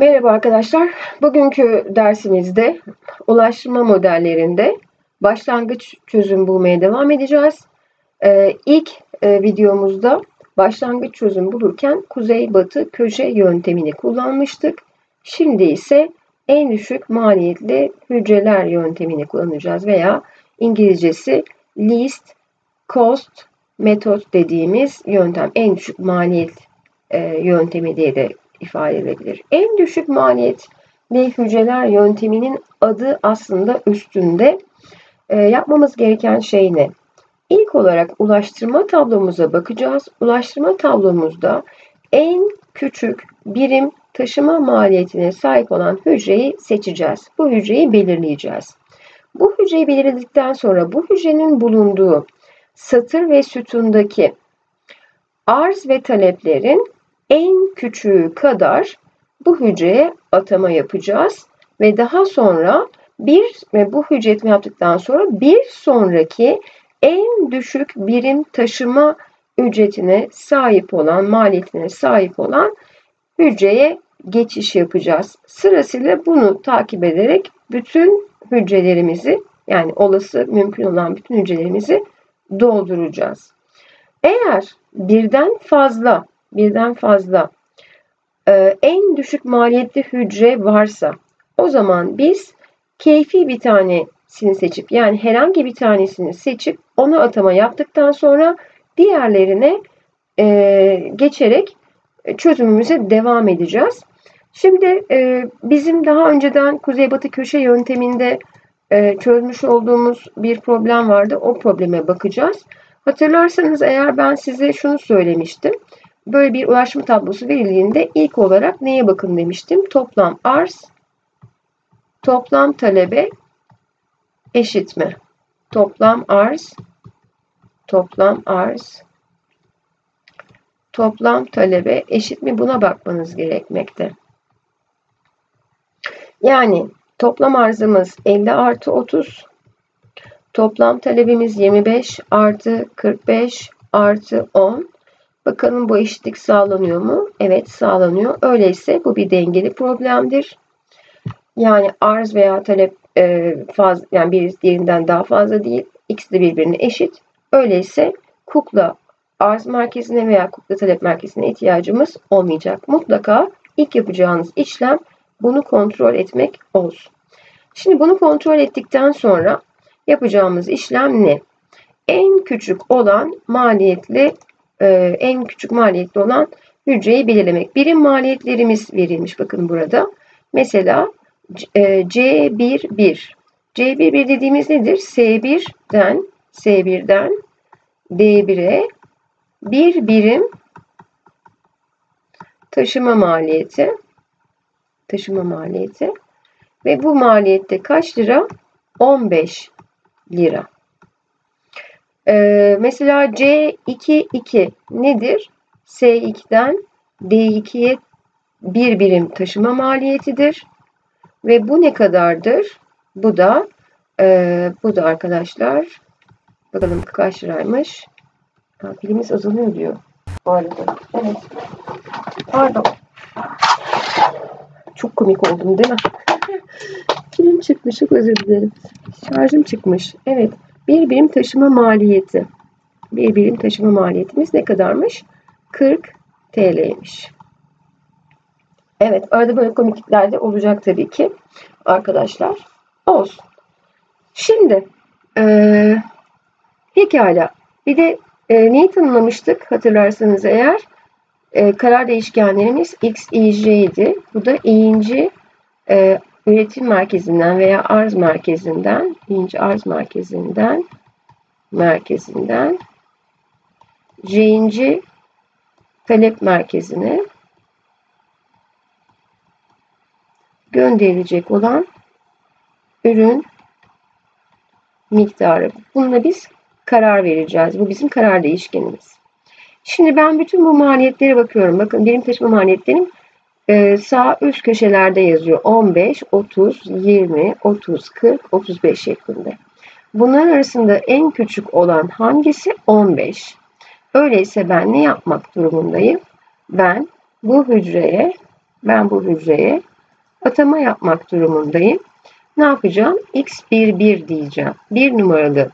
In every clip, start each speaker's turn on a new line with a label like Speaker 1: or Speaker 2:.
Speaker 1: Merhaba arkadaşlar. Bugünkü dersimizde ulaştırma modellerinde başlangıç çözüm bulmaya devam edeceğiz. Ee, ilk e, videomuzda başlangıç çözüm bulurken kuzey-batı köşe yöntemini kullanmıştık. Şimdi ise en düşük maliyetli hücreler yöntemini kullanacağız veya İngilizcesi least cost metot dediğimiz yöntem en düşük maliyet e, yöntemi diye de ifade edilebilir. En düşük maliyetli hücreler yönteminin adı aslında üstünde. E, yapmamız gereken şey ne? İlk olarak ulaştırma tablomuza bakacağız. Ulaştırma tablomuzda en küçük birim taşıma maliyetine sahip olan hücreyi seçeceğiz. Bu hücreyi belirleyeceğiz. Bu hücreyi belirledikten sonra bu hücrenin bulunduğu satır ve sütundaki arz ve taleplerin en küçüğü kadar bu hücreye atama yapacağız ve daha sonra bir ve bu hücre etme yaptıktan sonra bir sonraki en düşük birim taşıma ücretine sahip olan, maliyetine sahip olan hücreye geçiş yapacağız. Sırasıyla bunu takip ederek bütün hücrelerimizi yani olası mümkün olan bütün hücrelerimizi dolduracağız. Eğer birden fazla birden fazla e, en düşük maliyetli hücre varsa o zaman biz keyfi bir tanesini seçip yani herhangi bir tanesini seçip onu atama yaptıktan sonra diğerlerine e, geçerek çözümümüze devam edeceğiz. Şimdi e, bizim daha önceden kuzeybatı köşe yönteminde e, çözmüş olduğumuz bir problem vardı. O probleme bakacağız. Hatırlarsanız eğer ben size şunu söylemiştim. Böyle bir ulaşma tablosu verildiğinde ilk olarak neye bakın demiştim. Toplam arz, toplam talebe eşit mi? Toplam arz, toplam arz, toplam talebe eşit mi? Buna bakmanız gerekmekte. Yani toplam arzımız 50 artı 30, toplam talebimiz 25 artı 45 artı 10. Bakalım bu eşitlik sağlanıyor mu? Evet sağlanıyor. Öyleyse bu bir dengeli problemdir. Yani arz veya talep e, faz, yani bir diğerinden daha fazla değil. İkisi de birbirine eşit. Öyleyse kukla arz merkezine veya kukla talep merkezine ihtiyacımız olmayacak. Mutlaka ilk yapacağınız işlem bunu kontrol etmek olsun. Şimdi bunu kontrol ettikten sonra yapacağımız işlem ne? En küçük olan maliyetli e, en küçük maliyetli olan hücreyi belirlemek. Birim maliyetlerimiz verilmiş bakın burada. Mesela e, C11 C11 dediğimiz nedir? S1'den S1'den D1'e bir birim taşıma maliyeti taşıma maliyeti ve bu maliyette kaç lira? 15 lira. Ee, mesela C2 2 nedir? S2'den D2'ye bir birim taşıma maliyetidir. Ve bu ne kadardır? Bu da e, bu da arkadaşlar bakalım kaç liraymış. Ha, pilimiz azalıyor diyor. Bu arada. Evet. Pardon. Çok komik oldum değil mi? Pilim çıkmış. Çok özür dilerim. Şarjım çıkmış. Evet. Bir birim taşıma maliyeti. Bir birim taşıma maliyetimiz ne kadarmış? 40 TL'ymiş. Evet arada böyle komiklikler de olacak tabii ki arkadaşlar. Olsun. Şimdi ee, pekala bir de e, neyi tanımlamıştık hatırlarsanız eğer e, karar değişkenlerimiz x, y, j idi. Bu da i'inci e, üretim merkezinden veya arz merkezinden, birinci arz merkezinden, merkezinden, J'inci talep merkezine gönderilecek olan ürün miktarı. Bununla biz karar vereceğiz. Bu bizim karar değişkenimiz. Şimdi ben bütün bu maliyetlere bakıyorum. Bakın birim taşıma maliyetlerim ee, sağ üst köşelerde yazıyor 15, 30, 20, 30, 40, 35 şeklinde. Bunların arasında en küçük olan hangisi? 15. Öyleyse ben ne yapmak durumundayım? Ben bu hücreye ben bu hücreye atama yapmak durumundayım. Ne yapacağım? X11 diyeceğim. Bir numaralı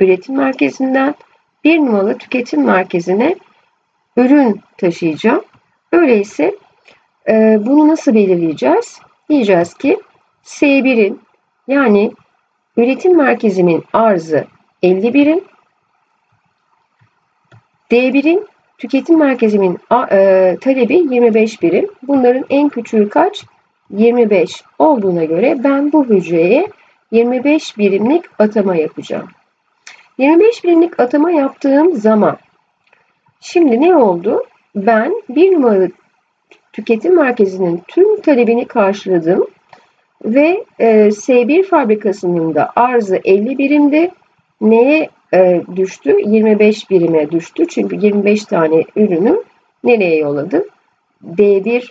Speaker 1: üretim merkezinden bir numaralı tüketim merkezine ürün taşıyacağım. Öyleyse e, bunu nasıl belirleyeceğiz? Diyeceğiz ki S1'in yani üretim merkezimin arzı 50 birim, D1'in tüketim merkezimin e, talebi 25 birim. Bunların en küçüğü kaç? 25 olduğuna göre ben bu hücreye 25 birimlik atama yapacağım. 25 birimlik atama yaptığım zaman şimdi ne oldu? Ben bir numaralı tüketim merkezinin tüm talebini karşıladım ve e, S1 fabrikasının da arzı 50 birimdi. Neye e, düştü? 25 birime düştü. Çünkü 25 tane ürünü nereye yolladım? D1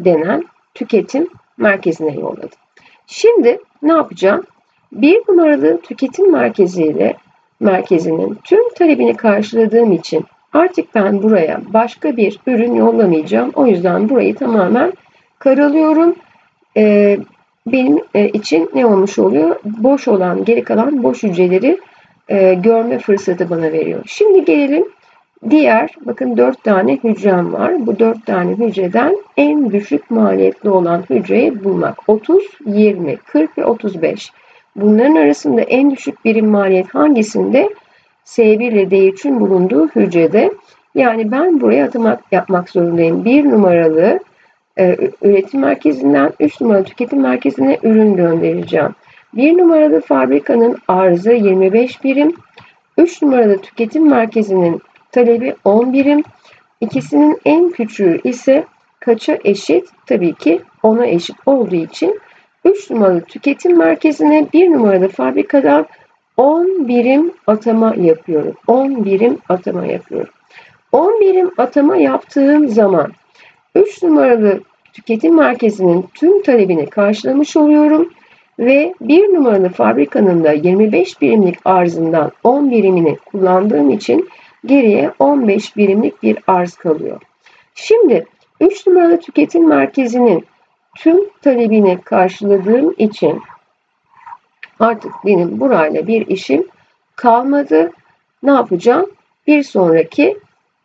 Speaker 1: denen tüketim merkezine yolladım. Şimdi ne yapacağım? Bir numaralı tüketim merkeziyle merkezinin tüm talebini karşıladığım için artık ben buraya başka bir ürün yollamayacağım. O yüzden burayı tamamen karalıyorum. Ee, benim e, için ne olmuş oluyor? Boş olan, geri kalan boş hücreleri e, görme fırsatı bana veriyor. Şimdi gelelim diğer, bakın 4 tane hücrem var. Bu 4 tane hücreden en düşük maliyetli olan hücreyi bulmak. 30, 20, 40 ve 35. Bunların arasında en düşük birim maliyet hangisinde? S1 ile D3'ün bulunduğu hücrede. Yani ben buraya atama yapmak zorundayım. 1 numaralı e, üretim merkezinden 3 numaralı tüketim merkezine ürün göndereceğim. 1 numaralı fabrikanın arzı 25 birim, 3 numaralı tüketim merkezinin talebi 10 birim, ikisinin en küçüğü ise kaça eşit? Tabii ki 10'a eşit olduğu için 3 numaralı tüketim merkezine 1 numaralı fabrikadan 10 birim atama yapıyorum. 10 birim atama yapıyorum. 10 birim atama yaptığım zaman 3 numaralı tüketim merkezinin tüm talebini karşılamış oluyorum ve 1 numaralı fabrikanın da 25 birimlik arzından 10 birimini kullandığım için geriye 15 birimlik bir arz kalıyor. Şimdi 3 numaralı tüketim merkezinin tüm talebini karşıladığım için artık benim burayla bir işim kalmadı. Ne yapacağım? Bir sonraki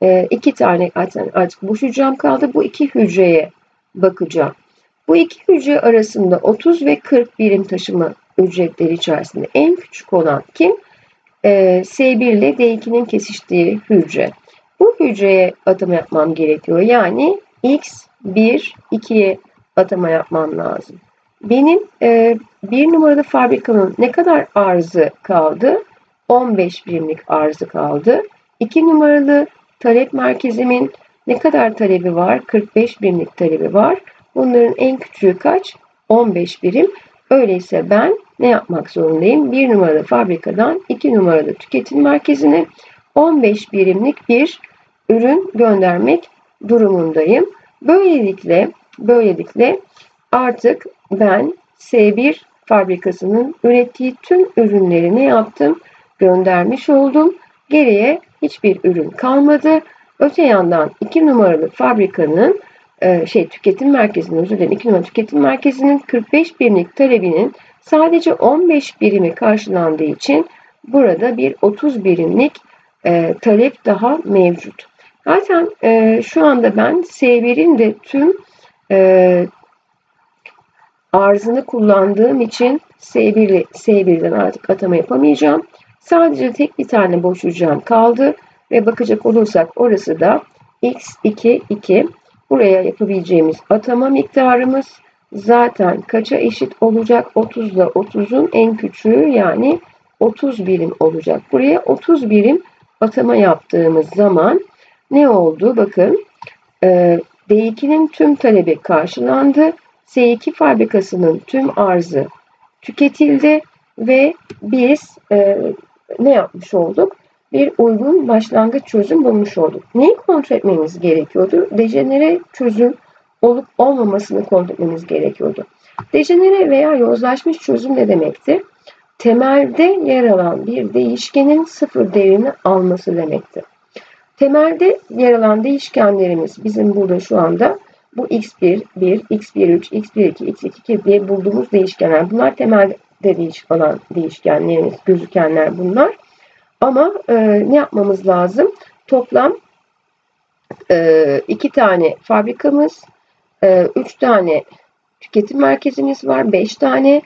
Speaker 1: e, iki tane artık boş hücrem kaldı. Bu iki hücreye bakacağım. Bu iki hücre arasında 30 ve 40 birim taşıma ücretleri içerisinde en küçük olan kim? Ee, S1 ile D2'nin kesiştiği hücre. Bu hücreye atama yapmam gerekiyor. Yani X1, 2'ye atama yapmam lazım. Benim e, bir numaralı fabrikanın ne kadar arzı kaldı? 15 birimlik arzı kaldı. 2 numaralı talep merkezimin ne kadar talebi var? 45 birimlik talebi var. Bunların en küçüğü kaç? 15 birim. Öyleyse ben ne yapmak zorundayım? 1 numaralı fabrikadan 2 numaralı tüketim merkezine 15 birimlik bir ürün göndermek durumundayım. Böylelikle böylelikle artık ben S1 fabrikasının ürettiği tüm ürünleri ne yaptım? Göndermiş oldum. Geriye hiçbir ürün kalmadı. Öte yandan 2 numaralı fabrikanın e, şey tüketim merkezinin özür dilerim 2 numaralı tüketim merkezinin 45 birimlik talebinin sadece 15 birimi karşılandığı için burada bir 30 birimlik e, talep daha mevcut. Zaten e, şu anda ben S1'in de tüm arzını kullandığım için S1, S1'den artık atama yapamayacağım. Sadece tek bir tane boş hücrem kaldı ve bakacak olursak orası da x2 2 buraya yapabileceğimiz atama miktarımız zaten kaça eşit olacak? 30 ile 30'un en küçüğü yani 30 birim olacak. Buraya 30 birim atama yaptığımız zaman ne oldu? Bakın e, D2'nin tüm talebi karşılandı. S2 fabrikasının tüm arzı tüketildi ve biz e, ne yapmış olduk? Bir uygun başlangıç çözüm bulmuş olduk. Neyi kontrol etmemiz gerekiyordu? Dejenere çözüm olup olmamasını kontrol etmemiz gerekiyordu. Dejenere veya yozlaşmış çözüm ne demekti? Temelde yer alan bir değişkenin sıfır değerini alması demekti. Temelde yer alan değişkenlerimiz bizim burada şu anda Bu x1, 1, x1, 3, x1, 2, x2, 2 diye bulduğumuz değişkenler. Bunlar temelde değişik olan değişkenlerimiz, gözükenler bunlar. Ama e, ne yapmamız lazım? Toplam e, iki tane fabrikamız, e, üç tane tüketim merkezimiz var, beş tane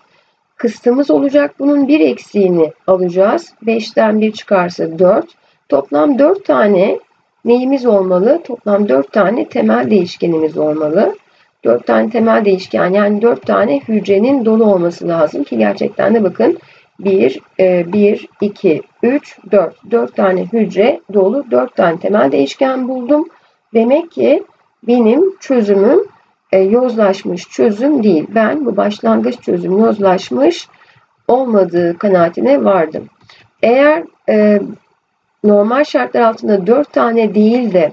Speaker 1: kıstımız olacak. Bunun bir eksiğini alacağız. Beşten bir çıkarsa dört. Toplam dört tane neyimiz olmalı? Toplam dört tane temel değişkenimiz olmalı. Dört tane temel değişken yani dört tane hücrenin dolu olması lazım ki gerçekten de bakın 1, 1, 2, 3, 4. 4 tane hücre dolu 4 tane temel değişken buldum. Demek ki benim çözümüm e, yozlaşmış çözüm değil. Ben bu başlangıç çözüm yozlaşmış olmadığı kanaatine vardım. Eğer e, normal şartlar altında 4 tane değil de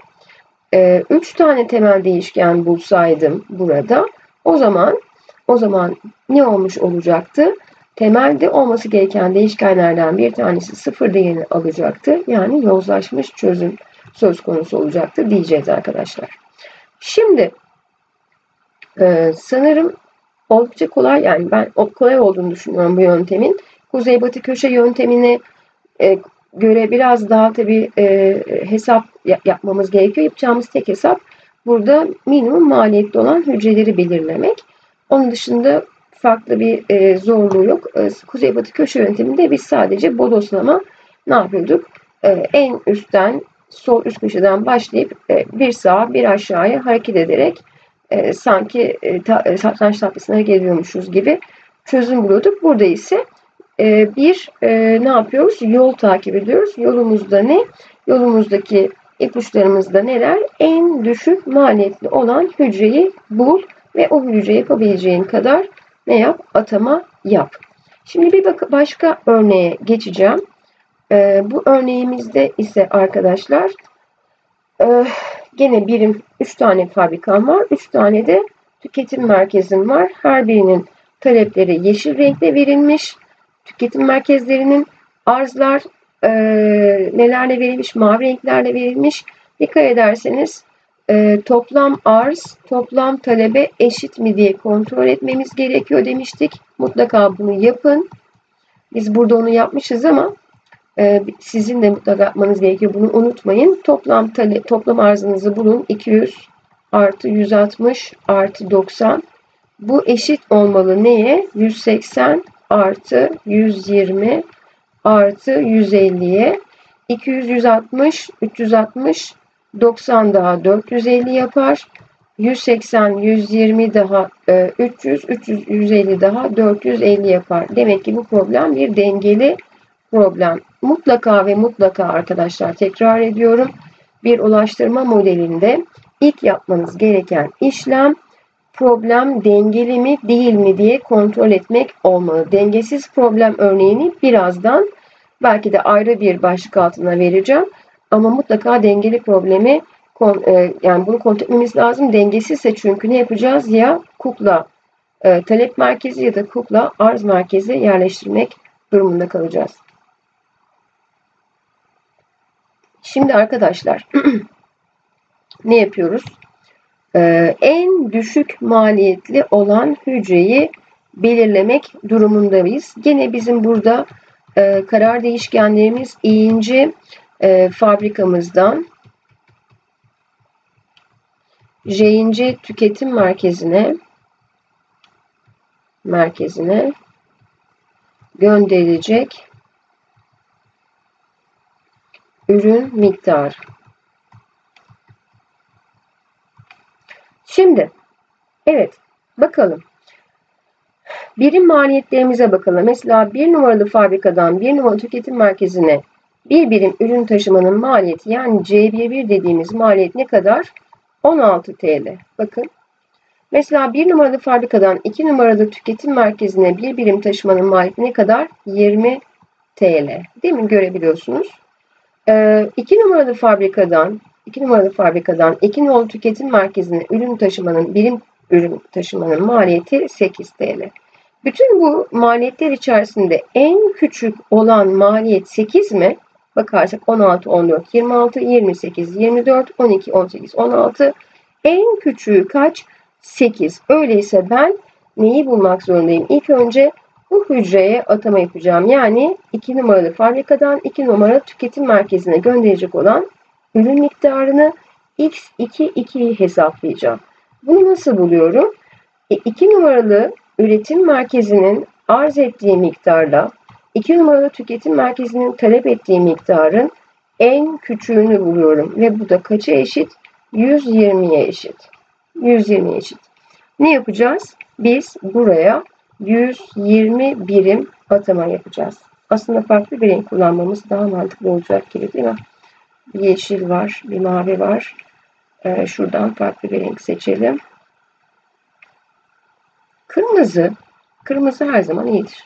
Speaker 1: 3 e, tane temel değişken bulsaydım burada o zaman o zaman ne olmuş olacaktı? Temelde olması gereken değişkenlerden bir tanesi sıfır değerini alacaktı. Yani yozlaşmış çözüm söz konusu olacaktı diyeceğiz arkadaşlar. Şimdi e, sanırım oldukça kolay yani ben kolay olduğunu düşünüyorum bu yöntemin. Kuzey-batı köşe yöntemine e, göre biraz daha tabi e, hesap yapmamız gerekiyor. Yapacağımız tek hesap burada minimum maliyetli olan hücreleri belirlemek. Onun dışında farklı bir e, zorluğu yok. E, Kuzeybatı köşe yönteminde biz sadece bodoslama ne yapıyorduk? E, en üstten sol üst köşeden başlayıp e, bir sağa bir aşağıya hareket ederek e, sanki e, ta, e, satranç tahtasına geliyormuşuz gibi çözüm buluyorduk. Burada ise e, bir e, ne yapıyoruz? Yol takip ediyoruz. Yolumuzda ne? Yolumuzdaki ipuçlarımızda neler? En düşük maliyetli olan hücreyi bul ve o hücre yapabileceğin kadar ne yap? Atama yap. Şimdi bir bak başka örneğe geçeceğim. Ee, bu örneğimizde ise arkadaşlar e, gene birim 3 tane fabrikam var. 3 tane de tüketim merkezim var. Her birinin talepleri yeşil renkte verilmiş. Tüketim merkezlerinin arzlar e, nelerle verilmiş? Mavi renklerle verilmiş. Dikkat ederseniz e, toplam arz toplam talebe eşit mi diye kontrol etmemiz gerekiyor demiştik. Mutlaka bunu yapın. Biz burada onu yapmışız ama e, sizin de mutlaka yapmanız gerekiyor. Bunu unutmayın. Toplam tale, toplam arzınızı bulun. 200 artı 160 artı 90. Bu eşit olmalı neye? 180 artı 120 artı 150'ye. 200, 160, 360, 90 daha 450 yapar. 180, 120 daha 300, 300, 150 daha 450 yapar. Demek ki bu problem bir dengeli problem. Mutlaka ve mutlaka arkadaşlar tekrar ediyorum. Bir ulaştırma modelinde ilk yapmanız gereken işlem problem dengeli mi değil mi diye kontrol etmek olmalı. Dengesiz problem örneğini birazdan belki de ayrı bir başlık altına vereceğim. Ama mutlaka dengeli problemi e, yani bunu kontrol etmemiz lazım. Dengesizse çünkü ne yapacağız? Ya kukla e, talep merkezi ya da kukla arz merkezi yerleştirmek durumunda kalacağız. Şimdi arkadaşlar ne yapıyoruz? Ee, en düşük maliyetli olan hücreyi belirlemek durumundayız. Gene bizim burada e, karar değişkenlerimiz iyinci e, fabrikamızdan J'inci tüketim merkezine merkezine gönderilecek ürün miktarı. Şimdi evet bakalım. Birim maliyetlerimize bakalım. Mesela bir numaralı fabrikadan bir numaralı tüketim merkezine bir birim ürün taşımanın maliyeti yani C11 dediğimiz maliyet ne kadar? 16 TL. Bakın. Mesela bir numaralı fabrikadan iki numaralı tüketim merkezine bir birim taşımanın maliyeti ne kadar? 20 TL. Değil mi? Görebiliyorsunuz. Ee, iki numaralı fabrikadan 2 numaralı fabrikadan 2 nolu tüketim merkezine ürün taşımanın birim ürün taşımanın maliyeti 8 TL. Bütün bu maliyetler içerisinde en küçük olan maliyet 8 mi? Bakarsak 16, 14, 26, 28, 24, 12, 18, 16. En küçüğü kaç? 8. Öyleyse ben neyi bulmak zorundayım? İlk önce bu hücreye atama yapacağım. Yani 2 numaralı fabrikadan 2 numaralı tüketim merkezine gönderecek olan ürün miktarını x2 2'yi hesaplayacağım. Bunu nasıl buluyorum? 2 e, numaralı üretim merkezinin arz ettiği miktarla 2 numaralı tüketim merkezinin talep ettiği miktarın en küçüğünü buluyorum. Ve bu da kaça eşit? 120'ye eşit. 120'ye eşit. Ne yapacağız? Biz buraya 120 birim atama yapacağız. Aslında farklı bir renk kullanmamız daha mantıklı olacak gibi değil mi? Bir yeşil var, bir mavi var. Ee, şuradan farklı bir renk seçelim. Kırmızı. Kırmızı her zaman iyidir.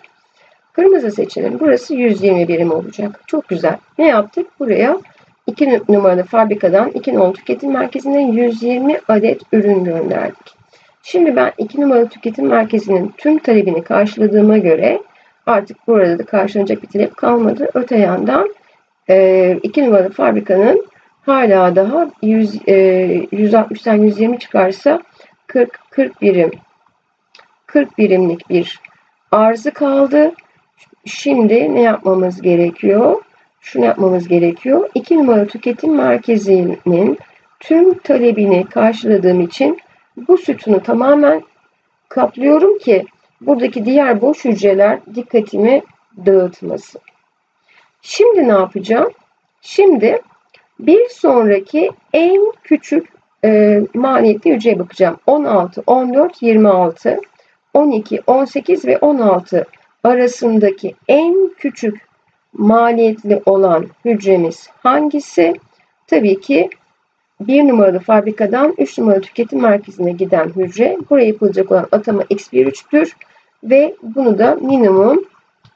Speaker 1: Kırmızı seçelim. Burası 120 birim olacak. Çok güzel. Ne yaptık? Buraya 2 numaralı fabrikadan 2 nolu tüketim merkezine 120 adet ürün gönderdik. Şimdi ben 2 numaralı tüketim merkezinin tüm talebini karşıladığıma göre artık burada da karşılanacak bir talep kalmadı. Öte yandan 2 numaralı fabrikanın hala daha 100, 160'tan 120 çıkarsa 40, 40 birim 40 birimlik bir arzı kaldı. Şimdi ne yapmamız gerekiyor? Şunu yapmamız gerekiyor. 2 numaralı tüketim merkezinin tüm talebini karşıladığım için bu sütunu tamamen kaplıyorum ki buradaki diğer boş hücreler dikkatimi dağıtmasın. Şimdi ne yapacağım? Şimdi bir sonraki en küçük e, maliyetli hücreye bakacağım. 16, 14, 26, 12, 18 ve 16 arasındaki en küçük maliyetli olan hücremiz hangisi? Tabii ki 1 numaralı fabrikadan 3 numaralı tüketim merkezine giden hücre. Buraya yapılacak olan atama x1-3'tür. Ve bunu da minimum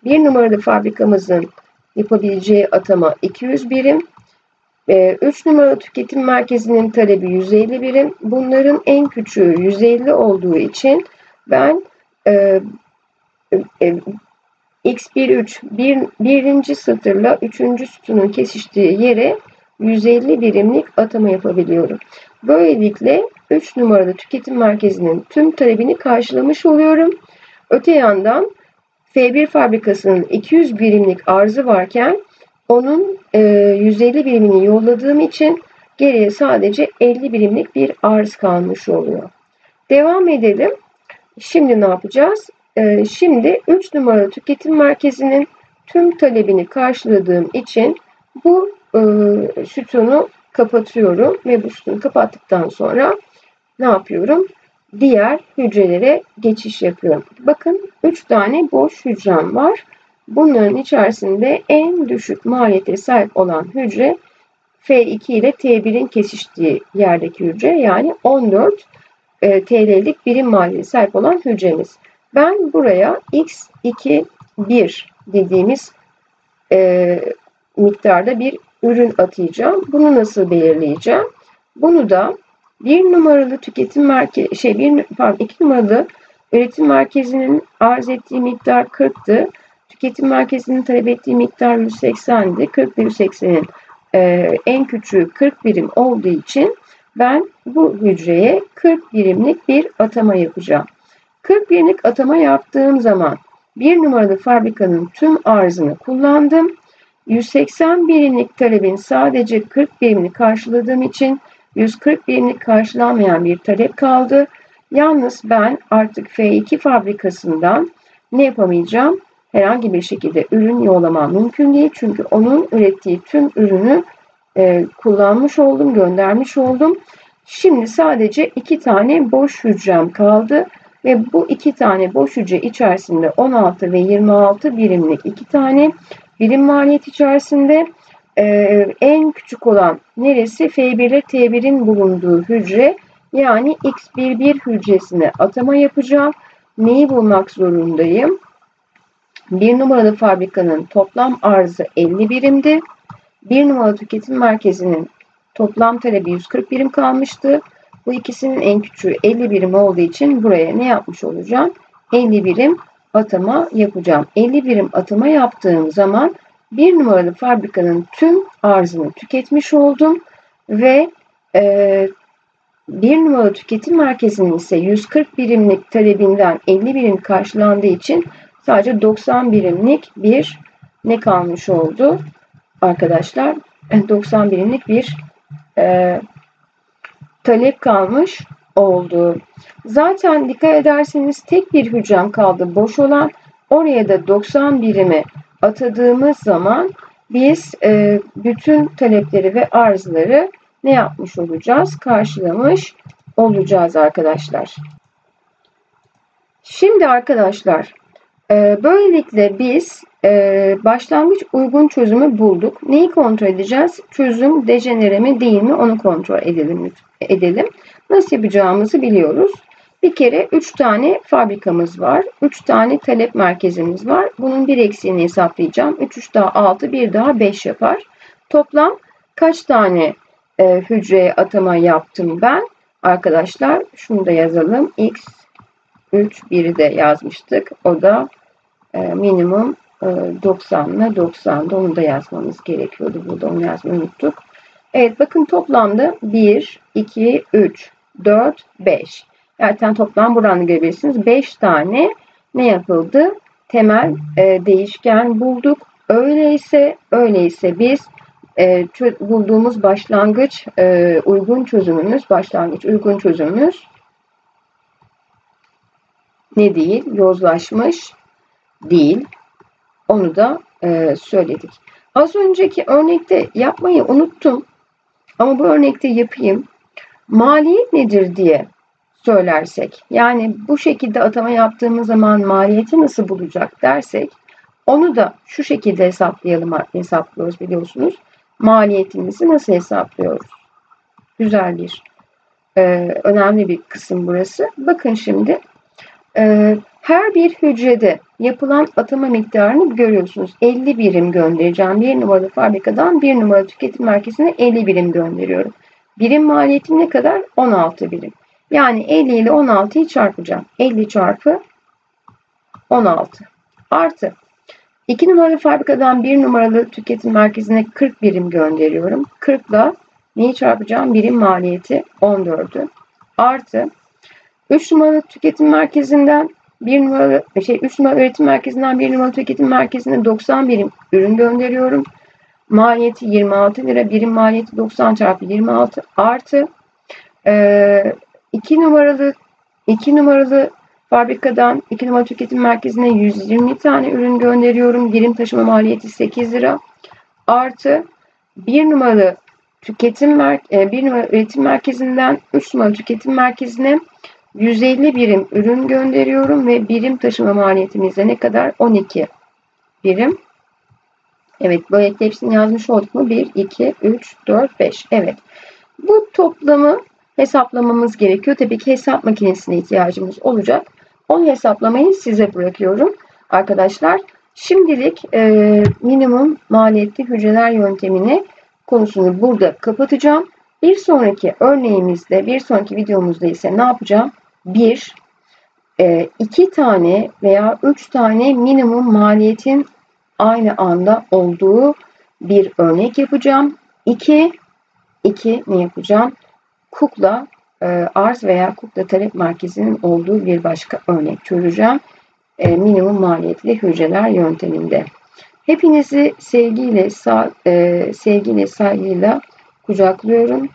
Speaker 1: 1 numaralı fabrikamızın yapabileceği atama 200 birim. 3 ee, numaralı tüketim merkezinin talebi 150 birim. Bunların en küçüğü 150 olduğu için ben e, e, x1-3 bir, birinci satırla üçüncü sütunun kesiştiği yere 150 birimlik atama yapabiliyorum. Böylelikle 3 numaralı tüketim merkezinin tüm talebini karşılamış oluyorum. Öte yandan F1 fabrikasının 200 birimlik arzı varken onun 150 e, birimini yolladığım için geriye sadece 50 birimlik bir arz kalmış oluyor. Devam edelim. Şimdi ne yapacağız? E, şimdi 3 numaralı tüketim merkezinin tüm talebini karşıladığım için bu e, sütunu kapatıyorum ve bu sütunu kapattıktan sonra ne yapıyorum? Diğer hücrelere geçiş yapıyorum. Bakın 3 tane boş hücrem var. Bunların içerisinde en düşük maliyete sahip olan hücre F2 ile T1'in kesiştiği yerdeki hücre yani 14 e, TL'lik birim maliyete sahip olan hücremiz. Ben buraya X2 1 dediğimiz e, miktarda bir ürün atayacağım. Bunu nasıl belirleyeceğim? Bunu da bir numaralı tüketim merkezi, şey bir pardon iki numaralı üretim merkezinin arz ettiği miktar 40'tı. Tüketim merkezinin talep ettiği miktar 180'di. 40 ile 180'in e, en küçüğü 40 birim olduğu için ben bu hücreye 40 birimlik bir atama yapacağım. 40 birimlik atama yaptığım zaman bir numaralı fabrikanın tüm arzını kullandım. 180 birimlik talebin sadece 40 birimini karşıladığım için 140 birimlik karşılanmayan bir talep kaldı. Yalnız ben artık F2 fabrikasından ne yapamayacağım? Herhangi bir şekilde ürün yollamam mümkün değil. Çünkü onun ürettiği tüm ürünü e, kullanmış oldum, göndermiş oldum. Şimdi sadece iki tane boş hücrem kaldı ve bu iki tane boş hücre içerisinde 16 ve 26 birimlik iki tane birim maliyet içerisinde e, en küçük olan neresi? F1 ile T1'in bulunduğu hücre yani X11 hücresine atama yapacağım. Neyi bulmak zorundayım? Bir numaralı fabrikanın toplam arzı 50 birimdi. Bir numaralı tüketim merkezinin toplam talebi 140 birim kalmıştı. Bu ikisinin en küçüğü 50 birim olduğu için buraya ne yapmış olacağım? 50 birim atama yapacağım. 50 birim atama yaptığım zaman bir numaralı fabrikanın tüm arzını tüketmiş oldum ve e, bir numaralı tüketim merkezinin ise 140 birimlik talebinden 50 birim karşılandığı için sadece 90 birimlik bir ne kalmış oldu arkadaşlar? 90 birimlik bir e, talep kalmış oldu. Zaten dikkat ederseniz tek bir hücrem kaldı boş olan. Oraya da 90 birimi atadığımız zaman biz e, bütün talepleri ve arzları ne yapmış olacağız? Karşılamış olacağız arkadaşlar. Şimdi arkadaşlar e, böylelikle biz e, başlangıç uygun çözümü bulduk. Neyi kontrol edeceğiz? Çözüm dejenere mi değil mi onu kontrol edelim. edelim. Nasıl yapacağımızı biliyoruz. Bir kere 3 tane fabrikamız var. 3 tane talep merkezimiz var. Bunun bir eksiğini hesaplayacağım. 3 3 daha 6, 1 daha 5 yapar. Toplam kaç tane e, hücreye atama yaptım ben? Arkadaşlar şunu da yazalım. X 3 1'i de yazmıştık. O da e, minimum e, 90 ile 90'da onu da yazmamız gerekiyordu. Burada onu yazmayı unuttuk. Evet bakın toplamda 1, 2, 3, 4, 5. Zaten toplam buranı görebilirsiniz. 5 tane ne yapıldı? Temel e, değişken bulduk. Öyleyse öyleyse biz e, bulduğumuz başlangıç e, uygun çözümümüz, başlangıç uygun çözümümüz ne değil? Yozlaşmış değil. Onu da e, söyledik. Az önceki örnekte yapmayı unuttum. Ama bu örnekte yapayım. Maliyet nedir diye söylersek, yani bu şekilde atama yaptığımız zaman maliyeti nasıl bulacak dersek, onu da şu şekilde hesaplayalım, hesaplıyoruz biliyorsunuz. Maliyetimizi nasıl hesaplıyoruz? Güzel bir, e, önemli bir kısım burası. Bakın şimdi, e, her bir hücrede yapılan atama miktarını görüyorsunuz. 50 birim göndereceğim. Bir numaralı fabrikadan bir numaralı tüketim merkezine 50 birim gönderiyorum. Birim maliyeti ne kadar? 16 birim. Yani 50 ile 16'yı çarpacağım. 50 çarpı 16 artı 2 numaralı fabrikadan 1 numaralı tüketim merkezine 40 birim gönderiyorum. 40 ile neyi çarpacağım? Birim maliyeti 14'ü artı 3 numaralı tüketim merkezinden 1 numaralı şey 3 numaralı üretim merkezinden 1 numaralı tüketim merkezine 90 birim ürün gönderiyorum. Maliyeti 26 lira. Birim maliyeti 90 çarpı 26 artı 2 numaralı 2 numaralı fabrikadan 2 numaralı tüketim merkezine 120 tane ürün gönderiyorum. Birim taşıma maliyeti 8 lira. Artı 1 numaralı tüketim mer 1 numaralı üretim merkezinden 3 numaralı tüketim merkezine 150 birim ürün gönderiyorum ve birim taşıma maliyetimizde ne kadar? 12 birim. Evet böylelikle hepsini yazmış olduk mu? 1, 2, 3, 4, 5. Evet. Bu toplamı hesaplamamız gerekiyor. Tabii ki hesap makinesine ihtiyacımız olacak. O hesaplamayı size bırakıyorum arkadaşlar. Şimdilik e, minimum maliyetli hücreler yöntemini konusunu burada kapatacağım. Bir sonraki örneğimizde, bir sonraki videomuzda ise ne yapacağım? Bir, e, iki tane veya üç tane minimum maliyetin aynı anda olduğu bir örnek yapacağım. İki, iki ne yapacağım? Kukla e, arz veya kukla talep merkezinin olduğu bir başka örnek çözeceğim. E, minimum maliyetli hücreler yönteminde. Hepinizi sevgiyle, sa e, sevgiyle, saygıyla kucaklıyorum.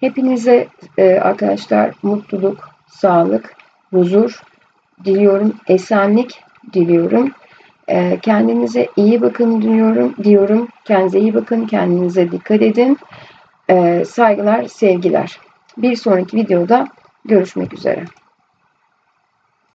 Speaker 1: Hepinize e, arkadaşlar mutluluk, sağlık, huzur diliyorum, esenlik diliyorum. E, kendinize iyi bakın diyorum, diyorum. Kendinize iyi bakın, kendinize dikkat edin. E, saygılar, sevgiler. Bir sonraki videoda görüşmek üzere.